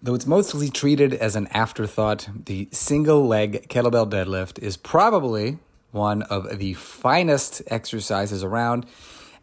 Though it's mostly treated as an afterthought, the single leg kettlebell deadlift is probably one of the finest exercises around.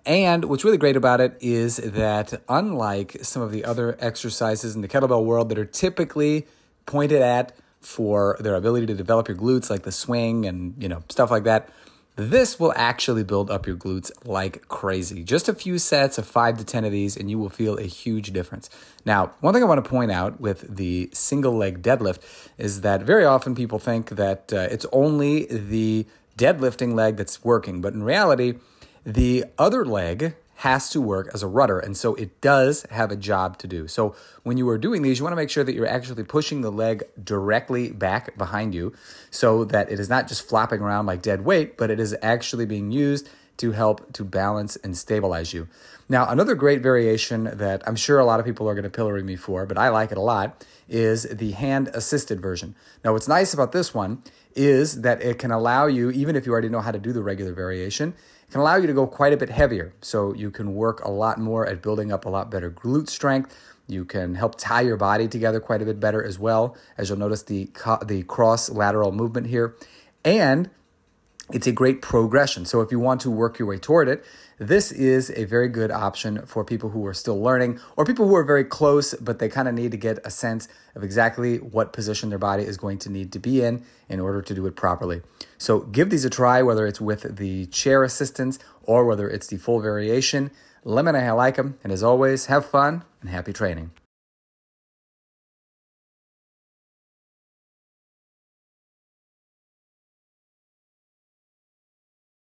And what's really great about it is that, unlike some of the other exercises in the kettlebell world that are typically pointed at for their ability to develop your glutes, like the swing and you know stuff like that, this will actually build up your glutes like crazy. Just a few sets of five to 10 of these, and you will feel a huge difference. Now, one thing I want to point out with the single leg deadlift is that very often people think that uh, it's only the deadlifting leg that's working, but in reality, the other leg has to work as a rudder. And so it does have a job to do. So when you are doing these, you want to make sure that you're actually pushing the leg directly back behind you so that it is not just flopping around like dead weight, but it is actually being used to help to balance and stabilize you. Now, another great variation that I'm sure a lot of people are going to pillory me for, but I like it a lot, is the hand assisted version. Now, what's nice about this one is that it can allow you, even if you already know how to do the regular variation, it can allow you to go quite a bit heavier. So you can work a lot more at building up a lot better glute strength. You can help tie your body together quite a bit better as well, as you'll notice the, the cross lateral movement here. And it's a great progression. So if you want to work your way toward it, this is a very good option for people who are still learning or people who are very close, but they kind of need to get a sense of exactly what position their body is going to need to be in in order to do it properly. So give these a try, whether it's with the chair assistance or whether it's the full variation. Let me know how you like them. And as always, have fun and happy training.